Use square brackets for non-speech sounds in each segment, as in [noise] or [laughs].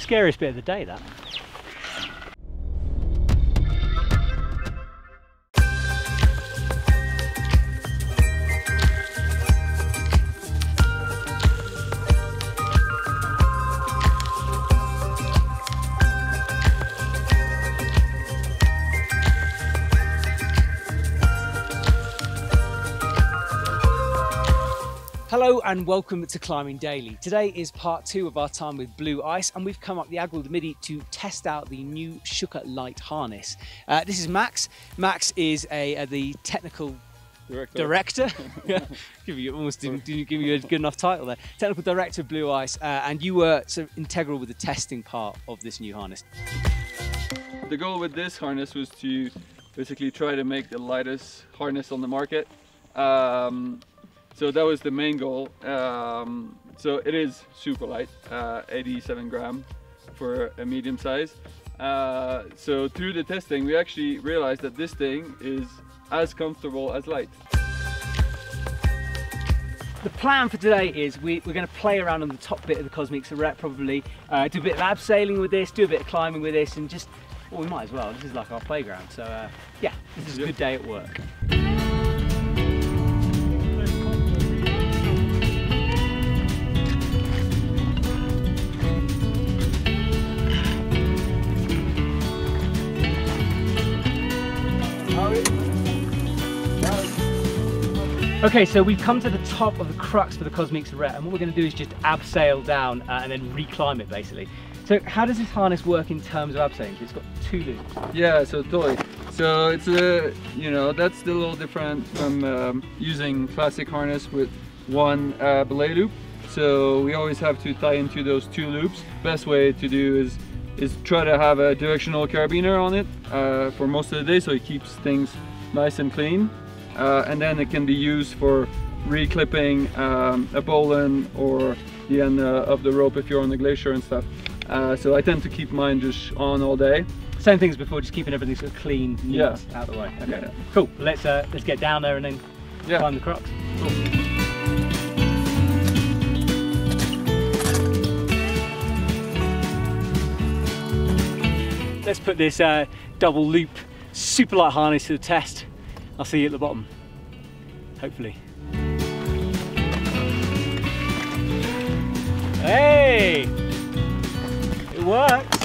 scariest bit of the day, that. Hello and welcome to Climbing Daily. Today is part two of our time with Blue Ice, and we've come up the Aiguille du Midi to test out the new Choucas Light harness. Uh, this is Max. Max is a, uh, the technical Director. director. [laughs] [laughs] give you almost didn't, didn't give you a good enough title there. Technical director of Blue Ice, uh, and you were sort of integral with the testing part of this new harness. The goal with this harness was to basically try to make the lightest harness on the market. Um, so that was the main goal. Um, so it is super light, uh, 87 gram for a medium size. Uh, so through the testing, we actually realized that this thing is as comfortable as light. The plan for today is we, we're going to play around on the top bit of the Cosmiques Arete probably, uh, do a bit of abseiling with this, do a bit of climbing with this and just, well we might as well, this is like our playground. So uh, yeah, this is a good day at work. Okay, so we've come to the top of the crux for the Cosmiques Arete, and what we're going to do is just abseil down uh, and then reclimb it basically. So how does this harness work in terms of abseiling? It's got two loops. Yeah, so totally. So it's a, you know, that's a little different from um, using classic harness with one uh, belay loop. So we always have to tie into those two loops. Best way to do is is try to have a directional carabiner on it uh, for most of the day so it keeps things nice and clean. Uh, and then it can be used for reclipping um, a bowline or the end uh, of the rope if you're on the glacier and stuff. Uh, so I tend to keep mine just on all day. Same things before, just keeping everything sort of clean, Yeah. out of the way. Okay, Yeah. cool. Let's uh, let's get down there and then Yeah. climb the crux. Let's put this uh, double loop super light harness to the test. I'll see you at the bottom, hopefully. Hey! It works!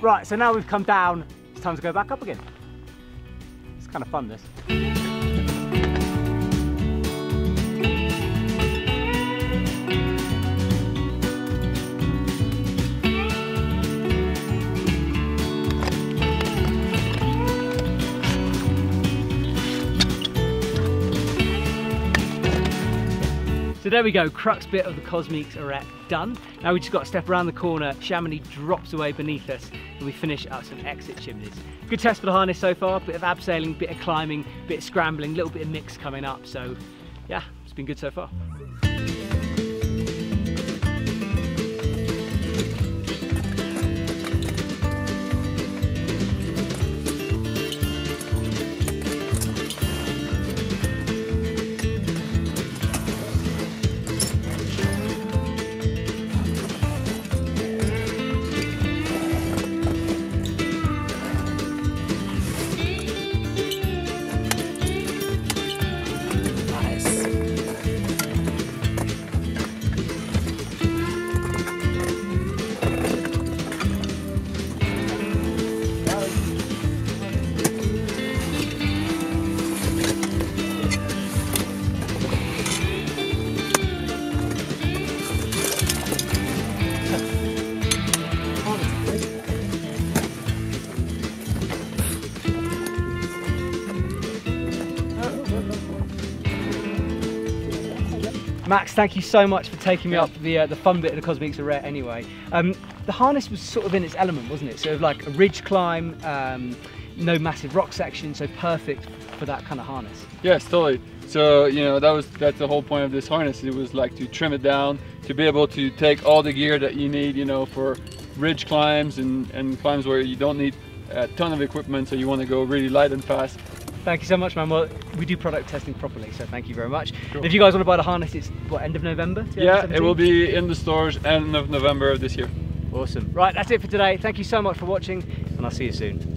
Right, so now we've come down, it's time to go back up again. It's kind of fun this. So there we go, crux bit of the Cosmiques Arete done. Now we just got to step around the corner, Chamonix drops away beneath us, and we finish out some exit chimneys. Good test for the harness so far, bit of abseiling, bit of climbing, bit of scrambling, little bit of mix coming up, so yeah, it's been good so far. Max, thank you so much for taking me Yeah. up the uh, the fun bit of the Cosmiques Arete anyway. Um, the harness was sort of in its element, wasn't it? Sort of like a ridge climb, um, no massive rock section, so perfect for that kind of harness. Yes, totally. So you know that was that's the whole point of this harness. It was like to trim it down to be able to take all the gear that you need, you know, for ridge climbs and and climbs where you don't need a ton of equipment, so you want to go really light and fast. Thank you so much, man. Well, we do product testing properly, so thank you very much. Cool. If you guys want to buy the harness, it's what end of November? Yeah, it will be in the stores end of November of this year. Awesome. Right, that's it for today. Thank you so much for watching, and I'll see you soon.